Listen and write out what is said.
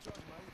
recharging my